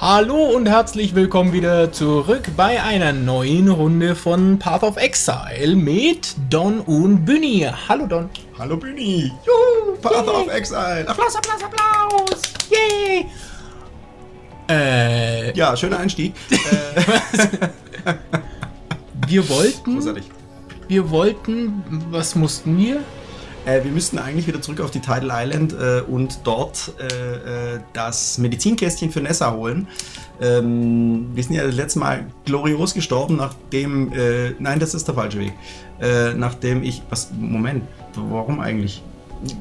Hallo und herzlich willkommen wieder zurück bei einer neuen Runde von Path of Exile mit Don und Büni. Hallo Don. Hallo Büni. Juhu, Path Yay. of Exile. Applaus, Applaus, Applaus. Yay. Äh, Ja, schöner Einstieg. Wir wollten, großartig. wir wollten, was mussten wir? Äh, wir müssten eigentlich wieder zurück auf die Tidal Island äh, und dort äh, äh, das Medizinkästchen für Nessa holen. Ähm, wir sind ja das letzte Mal glorios gestorben, nachdem. Äh, nein, das ist der falsche Weg. Äh, nachdem ich. Was? Moment, warum eigentlich?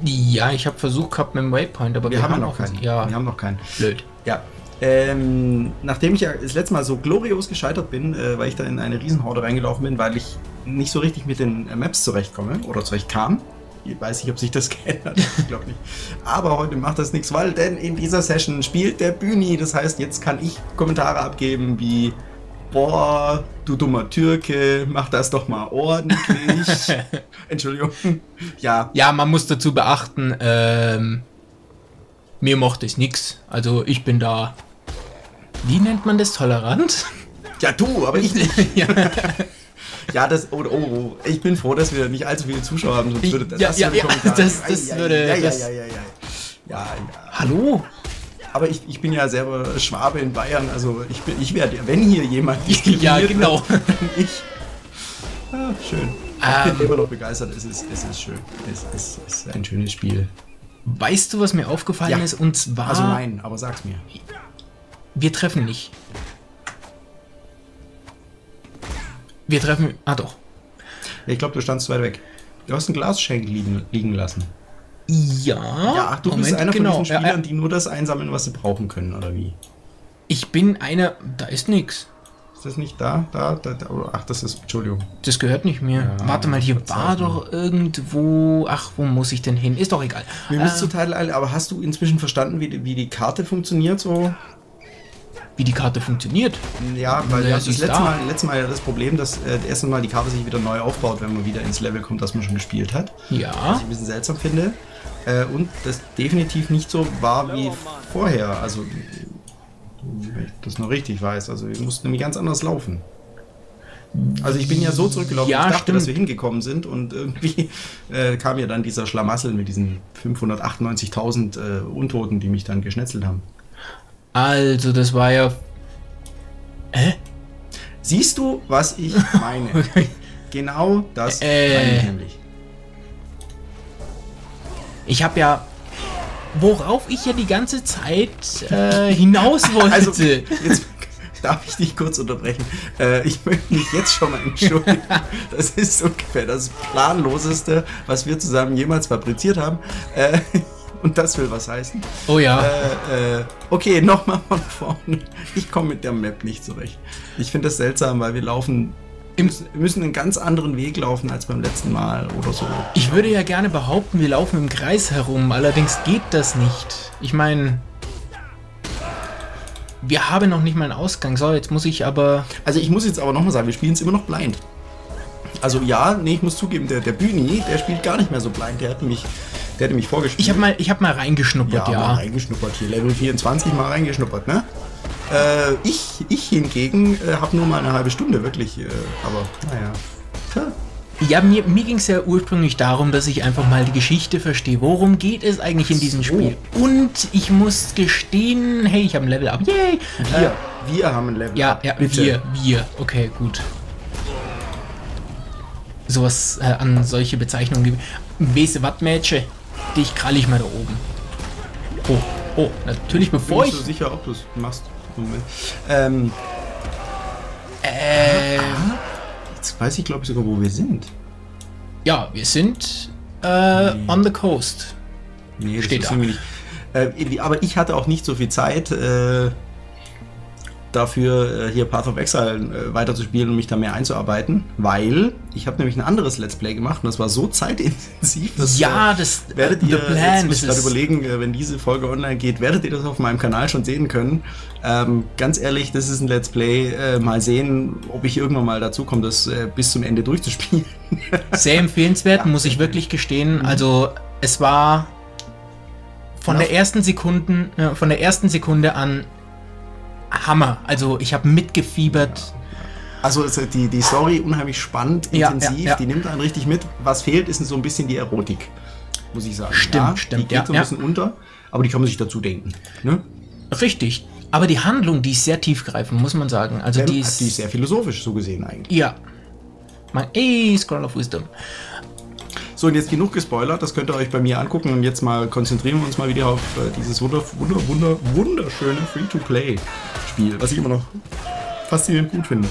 Ja, ich habe versucht gehabt mit dem Waypoint, aber wir, Wir, haben, auch noch keinen. Ja, Wir haben noch keinen. blöd. Ja. Ähm, nachdem ich ja das letzte Mal so glorios gescheitert bin, weil ich da in eine Riesenhorde reingelaufen bin, weil ich nicht so richtig mit den Maps zurechtkomme oder zurechtkam. Ich weiß nicht, ob sich das geändert hat, ich glaube nicht. Aber heute macht das nichts, weil denn in dieser Session spielt der Bühni. Das heißt, jetzt kann ich Kommentare abgeben wie Boah, du dummer Türke, mach das doch mal ordentlich. Entschuldigung. Ja, Ja, man muss dazu beachten, ähm, mir mochte es nix. Also ich bin da. Wie nennt man das? Tolerant? ja du, aber ich nicht. ja, Ja, das, oh, oh, oh, ich bin froh, dass wir nicht allzu viele Zuschauer haben, sonst würde das ja, ja, ja, das- das würde- Ja, ja, ja, ja, ja. Ja. Hallo? Aber ich, ich bin ja selber Schwabe in Bayern, also ich bin, ich werde, wenn hier jemand Ja, genau. wird, ich. Ah, schön. Ich Ähm. bin immer noch begeistert, es ist, es ist schön. Es, es ist ein schönes Spiel. Weißt du, was mir aufgefallen Ja. ist? Und zwar, Also nein, aber sag's mir. wir treffen nicht. Wir treffen. Ah doch. Ich glaube, du standst zu weit weg. Du hast ein Glasschenk liegen, liegen lassen. Ja. Ja, ach, du bist Moment, einer von genau. diesen Ja, Spielern, ja. die nur das einsammeln, was sie brauchen können, oder wie? Ich bin einer. Da ist nix. Ist das nicht da? Da, da, da oh, ach, das ist, Entschuldigung. Das gehört nicht mir. Ja, Warte mal, hier war doch irgendwo. Ach, wo muss ich denn hin? Ist doch egal. Wir müssen Äh, zu Teil Island, aber hast du inzwischen verstanden, wie, die- wie die Karte funktioniert? So? Wie die Karte funktioniert. Ja, weil wir hatten sie das letzte da. Mal, letzte Mal ja das Problem, dass äh, erstens Mal die Karte sich wieder neu aufbaut, wenn man wieder ins Level kommt, das man schon gespielt hat. Was Ja. ich ein bisschen seltsam finde. Äh, und das definitiv nicht so war wie vorher. Also, wenn ich das noch richtig weiß. Also, wir mussten nämlich ganz anders laufen. Also, ich bin ja so zurückgelaufen, Ja, ich dachte, stimmt. dass wir hingekommen sind und irgendwie äh, kam ja dann dieser Schlamassel mit diesen 598.000 äh, Untoten, die mich dann geschnetzelt haben. Also, das war ja. Hä? Siehst du, was ich meine? genau das Äh. meine ich nämlich. Ich habe ja. Worauf ich ja die ganze Zeit äh, hinaus wollte. Also, jetzt darf ich dich kurz unterbrechen. Äh, ich möchte mich jetzt schon mal entschuldigen. Das ist ungefähr das planloseste, was wir zusammen jemals fabriziert haben. Äh, und das will was heißen. oh ja. Äh, äh, okay, nochmal von vorne. Ich komme mit der Map nicht zurecht. Ich finde das seltsam, weil wir laufen. Wir müssen einen ganz anderen Weg laufen als beim letzten Mal oder so. Ich würde ja gerne behaupten, wir laufen im Kreis herum. Allerdings geht das nicht. Ich meine. Wir haben noch nicht mal einen Ausgang. So, jetzt muss ich aber. Also ich muss jetzt aber nochmal sagen, wir spielen es immer noch blind. Also ja, nee, ich muss zugeben, der, der Bühni, der spielt gar nicht mehr so blind. Der hat mich, der hat mich vorgespielt. Ich habe mal, ich hab mal reingeschnuppert, ja, ja. mal reingeschnuppert hier. Level 24 mal reingeschnuppert, ne? Äh, ich, ich hingegen äh, habe nur mal eine halbe Stunde, wirklich. Äh, aber naja. Tja. Ja, mir, mir ging es ja ursprünglich darum, dass ich einfach mal die Geschichte verstehe. Worum geht es eigentlich in diesem So. Spiel? Und ich muss gestehen, hey, ich habe ein Level up. Yay! Wir, Äh, wir haben ein Level. ja, up, ja, bitte. wir, wir. Okay, gut. Sowas äh, an solche Bezeichnungen gibt. Wese wat Mädchen? Dich krall ich mal da oben. Oh, oh, natürlich bevor bin ich. nicht so sicher, ob du es machst. Moment. Ähm, Äh, jetzt weiß ich, glaube ich, sogar, wo wir sind. ja, wir sind äh, on the coast. Nee, das Steht ist da. nicht. Äh, aber ich hatte auch nicht so viel Zeit äh, dafür, äh, hier Path of Exile äh, weiterzuspielen und mich da mehr einzuarbeiten, weil ich habe nämlich ein anderes Let's Play gemacht und das war so zeitintensiv. dass, Ja, äh, das werdet ihr, jetzt gerade überlegen, wenn diese Folge online geht, werdet ihr das auf meinem Kanal schon sehen können. Ähm, ganz ehrlich, das ist ein Let's Play. Äh, mal sehen, ob ich irgendwann mal dazu komme, das äh, bis zum Ende durchzuspielen. Sehr empfehlenswert, muss ich wirklich gestehen. Also es war von Ja. der ersten Sekunden, äh, von der ersten Sekunde an Hammer. Also ich habe mitgefiebert. Also die, die Story unheimlich spannend, Ja, intensiv, ja, ja. die nimmt einen richtig mit. Was fehlt, ist so ein bisschen die Erotik, muss ich sagen. Stimmt, stimmt, Die geht so ein bisschen unter, aber die kann man sich dazu denken. Ne? Richtig. Aber die Handlung, die ist sehr tiefgreifend, muss man sagen. Also die Die ist. ist sehr philosophisch so gesehen eigentlich. ja. Man, ey, Scroll of Wisdom. So, und jetzt genug gespoilert, das könnt ihr euch bei mir angucken und jetzt mal konzentrieren wir uns mal wieder auf äh, dieses wunder, wunder, wunder, wunderschöne Free-to-Play-Spiel, was ich immer noch faszinierend gut finde.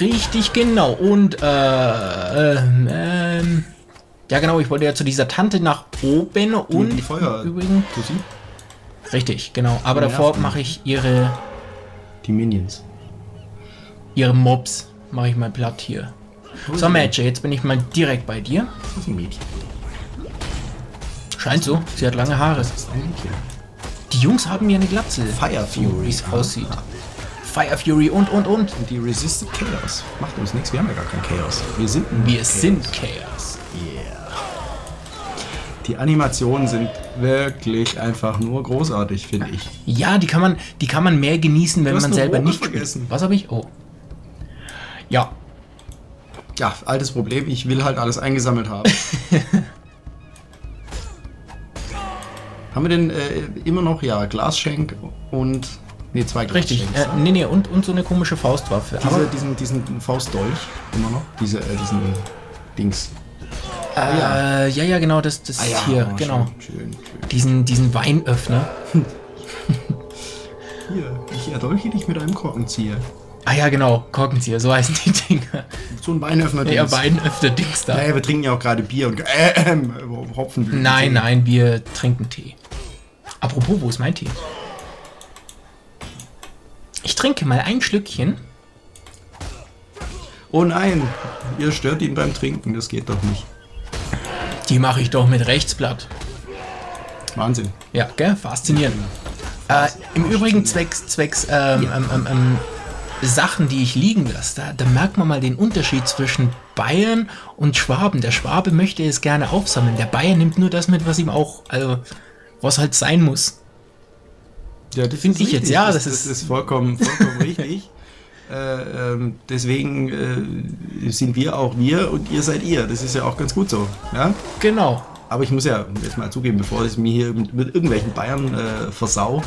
Richtig, genau. Und, äh, ähm, ähm, ja genau, ich wollte ja zu dieser Tante nach oben und die Feuer- übrigens, Du siehst? richtig, genau. Aber davor mache ich ihre, Die Minions. ihre Mobs, mache ich mal platt hier. So, Magic, jetzt bin ich mal direkt bei dir. Das ist ein Mädchen. Scheint so, sie hat lange Haare. Das ist ein Mädchen. Die Jungs haben mir eine Glatze. Fire Fury. Wie es Ah. aussieht. Fire Fury und, und, und. Und die Resisted Chaos. Macht uns nichts, wir haben ja gar kein Chaos. Wir sind ein Wir Chaos. sind Chaos. Yeah. Die Animationen sind wirklich einfach nur großartig, finde ich. Ja, die kann man, die kann man mehr genießen, wenn man selber Robe nicht vergessen. spielt. Was habe ich? Oh. Ja, Ja, altes Problem, ich will halt alles eingesammelt haben. haben wir denn äh, immer noch, ja, Glasschenk und, nee, zwei richtig. Äh, nee, nee, und, und so eine komische Faustwaffe. Diese, Aber, diesen, diesen Faustdolch immer noch, diese, äh, diesen Dings. äh, ja, ja, genau, das, das ist hier, oh, genau. Schön, schön, schön. Diesen, diesen Weinöffner. Hier, ich erdolche dich mit einem Korkenzieher. Ah ja, genau, Korkenzieher, so heißen die Dinger. So ein Weinöffner. Ja, Weinöffner-Dings da. Naja, wir trinken ja auch gerade Bier und äh, äh, Hopfen. Nein, nein, wir trinken Tee. Apropos, wo ist mein Tee? Ich trinke mal ein Schlückchen. Oh nein, ihr stört ihn beim Trinken, das geht doch nicht. Die mache ich doch mit Rechtsblatt. Wahnsinn. Ja, gell? Faszinierend. Äh, Im Übrigen zwecks, zwecks ähm, ähm, ähm, ähm, Sachen, die ich liegen lasse, da, da merkt man mal den Unterschied zwischen Bayern und Schwaben. Der Schwabe möchte es gerne aufsammeln. Der Bayer nimmt nur das mit, was ihm auch, also was halt sein muss. Ja, das Find ist ich jetzt, richtig. ja, das, das das ist- ist vollkommen, vollkommen richtig. Äh, ähm, deswegen äh, sind wir auch wir und ihr seid ihr. Das ist ja auch ganz gut so. Ja? Genau. Aber ich muss ja jetzt mal zugeben, bevor ich mir hier mit, mit irgendwelchen Bayern äh, versau,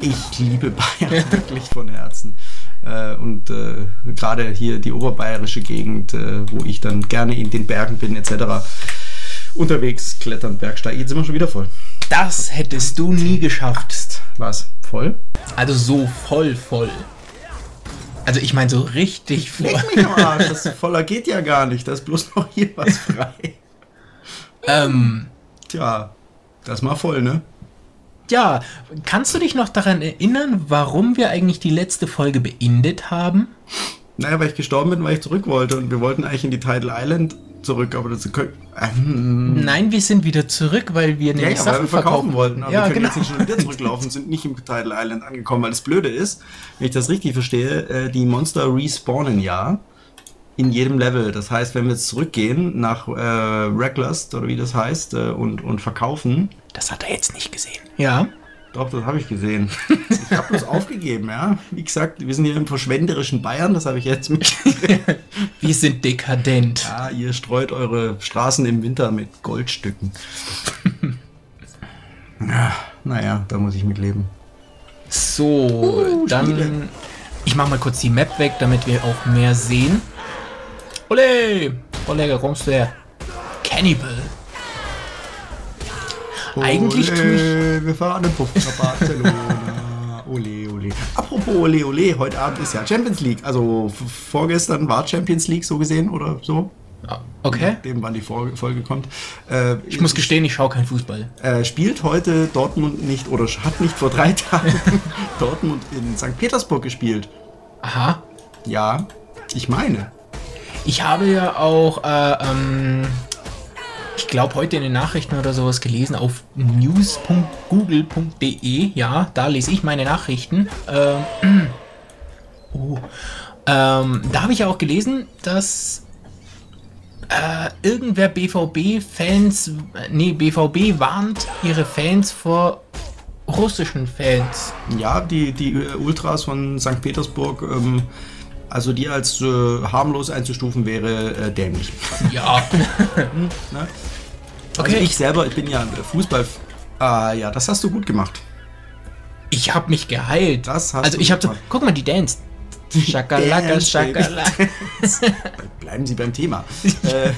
ich liebe Bayern wirklich von Herzen. Äh, und äh, gerade hier die oberbayerische Gegend, äh, wo ich dann gerne in den Bergen bin, etc. Unterwegs klettern, Bergsteigen. Jetzt sind wir schon wieder voll. Das hättest du nie geschafft. Was? Voll? Also so voll, voll. Also ich meine so richtig voll. Leck mich am Arsch, das voller geht ja gar nicht. Da ist bloß noch hier was frei. ähm, Tja, das mal voll, ne? Ja, kannst du dich noch daran erinnern, warum wir eigentlich die letzte Folge beendet haben? Naja, weil ich gestorben bin, weil ich zurück wollte und wir wollten eigentlich in die Tidal Island zurück, aber das können. Ähm, Nein, wir sind wieder zurück, weil wir ja, nämlich ja, weil Sachen wir verkaufen wollten, aber ja, wir können genau. jetzt nicht schon wieder zurücklaufen und sind nicht im Tidal Island angekommen, weil das Blöde ist, wenn ich das richtig verstehe, äh, die Monster respawnen ja in jedem Level. Das heißt, wenn wir jetzt zurückgehen nach äh, Recklust oder wie das heißt äh, und, und verkaufen, Das hat er jetzt nicht gesehen. Ja. Doch, das habe ich gesehen. Ich habe das aufgegeben, ja. Wie gesagt, wir sind hier im verschwenderischen Bayern, das habe ich jetzt mit. Wir sind dekadent. Ja, ihr streut eure Straßen im Winter mit Goldstücken. ja, naja, da muss ich mit leben. So, Uh, dann. Spiele. Ich mach mal kurz die Map weg, damit wir auch mehr sehen. Ole! Kollege, kommst du her? Cannibal. Eigentlich tue ich. Wir fahren im Puff nach Barcelona. Ole, ole. Apropos ole, ole, heute Abend ist ja Champions League. Also vorgestern war Champions League so gesehen oder so. Okay. Dem, wann die Folge, Folge kommt. Äh, Ich muss gestehen, ich schaue keinen Fußball. äh, spielt heute Dortmund nicht oder hat nicht vor drei Tagen Dortmund in St. Petersburg gespielt. Aha. Ja, ich meine. Ich habe ja auch, äh, ähm, ich glaube, heute in den Nachrichten oder sowas gelesen auf news.google.de. Ja, da lese ich meine Nachrichten. Ähm, oh, ähm, da habe ich ja auch gelesen, dass äh, irgendwer BVB-Fans, nee, BVB warnt ihre Fans vor russischen Fans. Ja, die, die Ultras von St. Petersburg, ähm, also die als äh, harmlos einzustufen wäre äh, dämlich. Ja. Ne? Also Okay. ich selber, ich bin ja Fußball. Ah ja, das hast du gut gemacht. Ich habe mich geheilt. Das hast also du ich habe so, guck mal, die Dance. Schakalaka. Schakalaka. Bleiben Sie beim Thema. äh,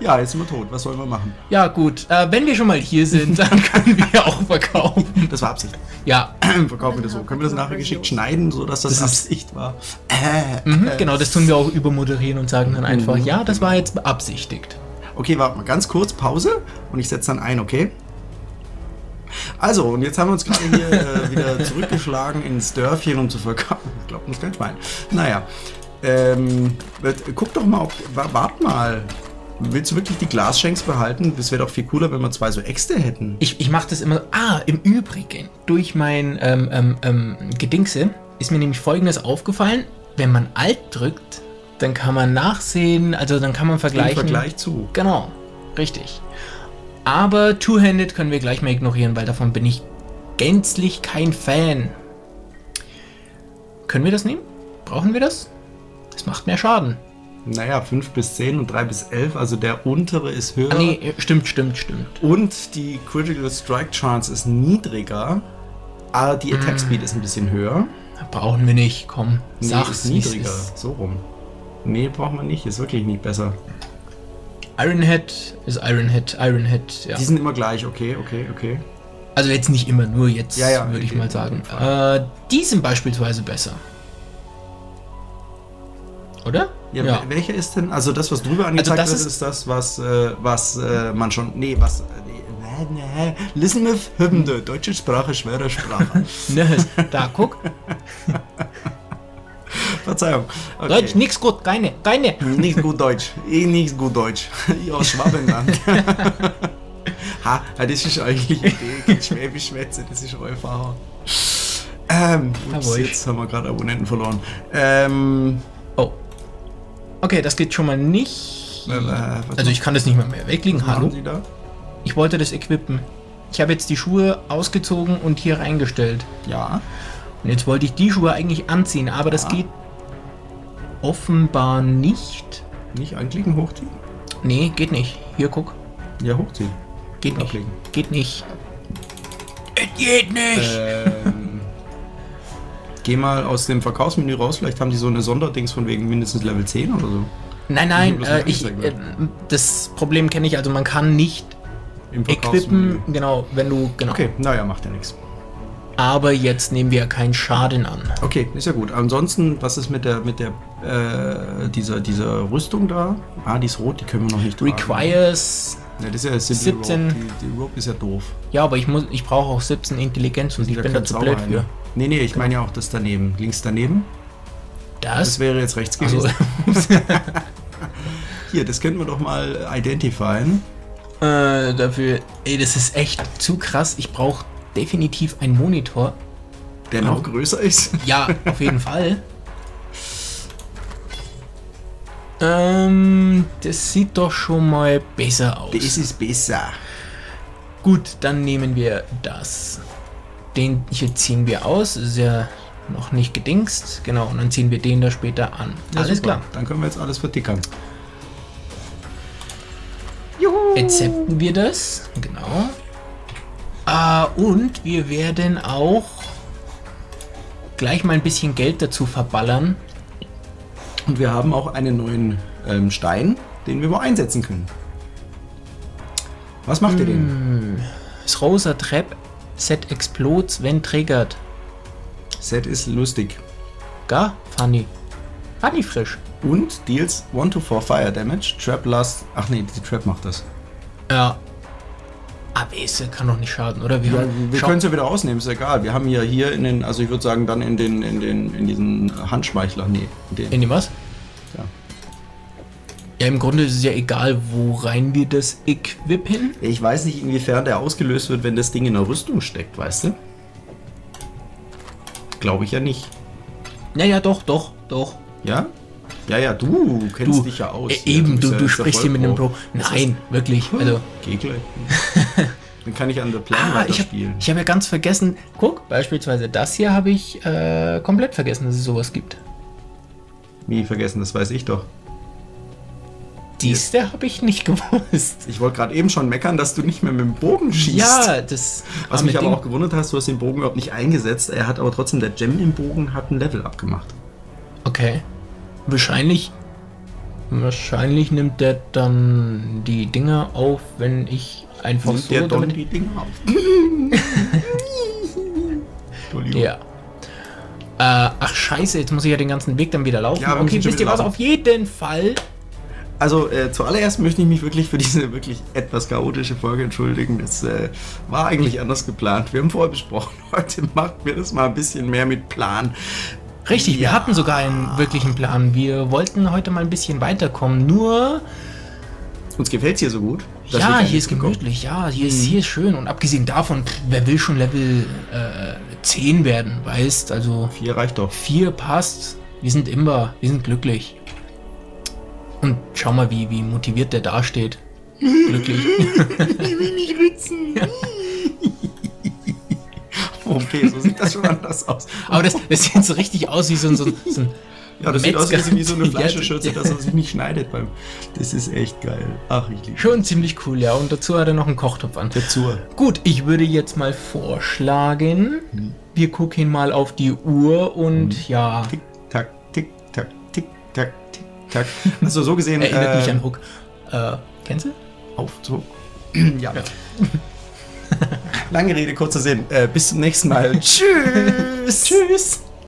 ja, jetzt sind wir tot. Was sollen wir machen? Ja gut, äh, wenn wir schon mal hier sind, dann können wir auch verkaufen. Das war Absicht. Ja, Verkaufen wir das so. Können wir das nachher geschickt schneiden, so dass das, Das ist- Absicht war? Äh, mhm, äh. genau, das tun wir auch übermoderieren und sagen dann einfach, Mhm. ja, das war jetzt beabsichtigt. Okay, warte mal ganz kurz Pause und ich setze dann ein, okay? Also, und jetzt haben wir uns gerade hier äh, wieder zurückgeschlagen ins Dörfchen, um zu verkaufen. Ich glaube, muss kein Schwein. Naja, ähm, guck doch mal, ob, wa- wart mal. Willst du wirklich die Glasschenks behalten? Das wäre doch viel cooler, wenn wir zwei so Äxte hätten. Ich, ich mache das immer. Ah, im Übrigen, durch mein ähm, ähm, ähm, Gedingse ist mir nämlich folgendes aufgefallen: Wenn man Alt drückt, dann kann man nachsehen, also dann kann man Im vergleichen. Vergleich zu. Genau, richtig. Aber Two-Handed können wir gleich mal ignorieren, weil davon bin ich gänzlich kein Fan. Können wir das nehmen? Brauchen wir das? Das macht mehr Schaden. Naja, 5 bis 10 und 3 bis 11, also der untere ist höher. Ah, nee, stimmt, stimmt, stimmt. Und die Critical Strike Chance ist niedriger. Aber die Attack Speed ist ein bisschen höher. Brauchen wir nicht, komm. Nee, Sag's, wie's niedriger. ist. So rum. Nee, braucht man nicht. Ist wirklich nicht besser. Ironhead ist Ironhead, Ironhead, ja. Die sind immer gleich. Okay, okay, okay. Also jetzt nicht immer, nur jetzt, Ja, ja, würde ich mal sagen. Äh, die sind beispielsweise besser. Oder? Ja, wel- welcher ist denn? Also das, was drüber angezeigt das wird, ist- ist, das, was, äh, was äh, man schon. Nee, was. Äh, nee. Listen with Hymne. Deutsche Sprache, schwere Sprache. Ne, da, guck. Verzeihung. Okay. Deutsch, nix gut, keine, keine. Nicht gut Deutsch. Eh nicht gut Deutsch. Ich aus Schwabenland. ha, das ist eigentlich Idee. Kein Schwäbisch schwätze, das ist einfacher. Ähm, ups, jetzt haben wir gerade Abonnenten verloren. Ähm. Okay, das geht schon mal nicht. äh, was Also ich kann das nicht mehr, mehr weglegen. machen Hallo? Sie da? Ich wollte das equippen. Ich habe jetzt die Schuhe ausgezogen und hier reingestellt. Ja. Und jetzt wollte ich die Schuhe eigentlich anziehen, aber das Ja. geht offenbar nicht. Nicht anklicken, hochziehen? Nee, geht nicht. Hier, guck. Ja, hochziehen. Geht Und nicht. ablegen. Geht nicht. Es geht nicht. Ähm, geh mal aus dem Verkaufsmenü raus. Vielleicht haben die so eine Sonderdings von wegen mindestens Level 10 oder so. nein, nein, bloß äh, ich, äh, das Problem kenne ich. Also man kann nicht equippen, genau, wenn du, genau. Okay, naja, macht ja nichts. Aber jetzt nehmen wir keinen Schaden an. Okay, ist ja gut. Ansonsten, was ist mit der mit der äh, dieser dieser Rüstung da? Ah, die ist rot, die können wir noch nicht tragen. Requires, Ja, das ist ja Simple 17. Rope. Die, die Rope ist ja doof. ja, aber ich muss, ich brauche auch 17 Intelligenz und ich bin da zu blöd für. Nee, nee, ich meine ja auch das daneben. Links daneben. Das Das? wäre jetzt rechts Also, gewesen. Hier, das könnten wir doch mal identifieren. äh, dafür, ey, das ist echt zu krass. Ich brauche definitiv einen Monitor. Der noch größer ist. Ja, auf jeden Fall. Ähm, das sieht doch schon mal besser aus. Das ist besser. Gut, dann nehmen wir das. Den hier ziehen wir aus. Ist ja noch nicht gedingst. Genau, und dann ziehen wir den da später an. Ja, Alles super. klar. Dann können wir jetzt alles vertickern. Rezepten wir das. Genau. Ah, und wir werden auch gleich mal ein bisschen Geld dazu verballern. Und wir haben auch einen neuen ähm, Stein, den wir mal einsetzen können. Was macht ihr denn? Das rosa Trap Set explodes, wenn triggert. Set ist lustig. Gar? Funny. Funny frisch. Und deals 1 to 4 Fire Damage. Trap last. Ach nee, die Trap macht das. Ja. Aber es kann doch nicht schaden, oder? Wir, Ja, wir können es ja wieder rausnehmen, ist egal. Wir haben ja hier in den, also ich würde sagen, dann in den, in den, in diesen Handschmeichler. Nee, in den. In dem was? Ja. Ja, im Grunde ist es ja egal, wo rein wir das equippen. Ich weiß nicht, inwiefern der ausgelöst wird, wenn das Ding in der Rüstung steckt, weißt du? Glaube ich ja nicht. Naja, doch, doch, doch. Ja? Ja, ja, du kennst Du, dich ja aus. äh, hier. eben, bist du, ja- du ja sprichst hier mit einem Pro. Nein, wirklich. Also, Geh gleich. Dann kann ich an The Plan Ah, ich habe spielen. hab ja ganz vergessen. Guck, beispielsweise das hier habe ich äh, komplett vergessen, dass es sowas gibt. Wie vergessen, das weiß ich doch. Dies, der habe ich nicht gewusst. Ich wollte gerade eben schon meckern, dass du nicht mehr mit dem Bogen schießt. Ja, das. Was mich aber dem- auch gewundert hat, du hast den Bogen überhaupt nicht eingesetzt. Er hat aber trotzdem, der Gem im Bogen hat ein Level abgemacht. Okay. Wahrscheinlich. Wahrscheinlich nimmt der dann die Dinger auf, wenn ich einfach Nimmt so der damit. die Dinge auf. Entschuldigung. Ja. Äh, ach scheiße, jetzt muss ich ja den ganzen Weg dann wieder laufen. Ja, okay, wisst ihr was? Auf jeden Fall. Also äh, zuallererst möchte ich mich wirklich für diese wirklich etwas chaotische Folge entschuldigen. Das äh, war eigentlich anders geplant. Wir haben vorher besprochen, heute macht mir das mal ein bisschen mehr mit Plan. Richtig, wir Ja. hatten sogar einen wirklichen Plan. Wir wollten heute mal ein bisschen weiterkommen. Nur, Uns gefällt es hier so gut. wir ja, hier ist Liste bekommen. gemütlich. Ja, hier ist, hier ist schön. Und abgesehen davon, wer will schon Level äh, 10 werden, weißt? Also Vier reicht doch. 4 passt. Wir sind immer, wir sind glücklich. Und schau mal, wie, wie motiviert der dasteht. Glücklich. Ich will nicht ritzen. okay, so sieht das schon anders aus. Aber das, das sieht so richtig aus wie so ein, so ein, so ein Ja, das sieht aus Metzger. wie so eine Fleischschürze, dass er sich nicht schneidet beim. Das ist echt geil. Ach, ich liebe Schon ziemlich cool, ja. Und dazu hat er noch einen Kochtopf an. dazu. Gut, ich würde jetzt mal vorschlagen, Mhm. wir gucken mal auf die Uhr und ja, Tick, tack, tick, tack, tick, tack, tick, tack. Also so gesehen. erinnert äh, mich an Hook. Äh, kennst du? Auf so. ja. Lange Rede, kurzer Sinn. Äh, bis zum nächsten Mal. Tschüss. Tschüss!